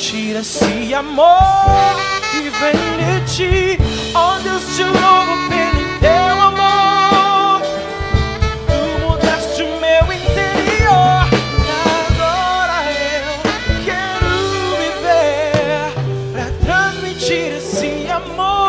Tira esse amor e vem de ti. Oh Deus, de novo pelo teu amor. Tu mudaste o meu interior. Agora eu quero viver pra transmitir esse amor.